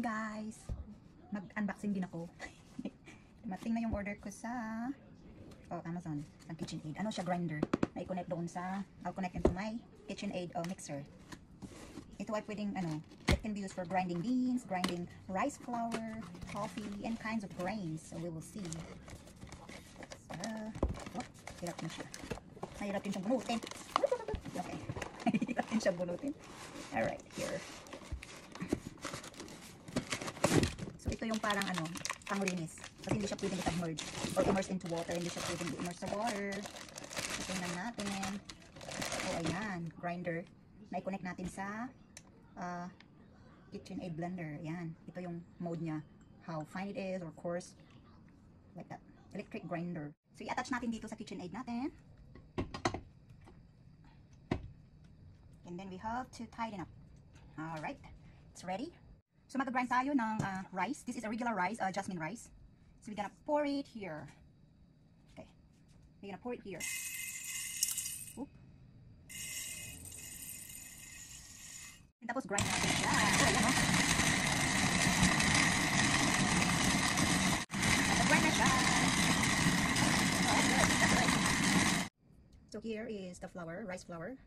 Guys! Mag-unboxing din ako. Dumating na yung order ko sa oh, Amazon, ang KitchenAid. Ano siya, grinder. Na i-connect doon sa, I'll connect into my KitchenAid oh, mixer. Ito ay pwedeng, ano, it can be used for grinding beans, grinding rice flour, coffee, and kinds of grains. So we will see. So, oh, hirap na siya. Mahirap din siyang bunutin. Okay. Mahirap din siyang bunutin. Alright, here. So, ito yung parang ano, panglinis. Kasi hindi siya pwedeng i-submerge or immerse into water. Hindi siya pwedeng i-immerse sa water. So, tingnan natin. Oh, ayan. Grinder. Na-connect natin sa uh, KitchenAid blender. Ayan. Ito yung mode niya. How fine it is or coarse. Like that. Electric grinder. So, i-attach natin dito sa KitchenAid natin. And then we have to tighten up. Alright. It's ready. So mag-grind tayo ng uh, rice. This is a regular rice, uh, jasmine rice. So we're gonna pour it here. Okay. We're gonna pour it here. Oop. And tapos grind natin siya. So. Oh. That's good. So here is the flour, rice flour.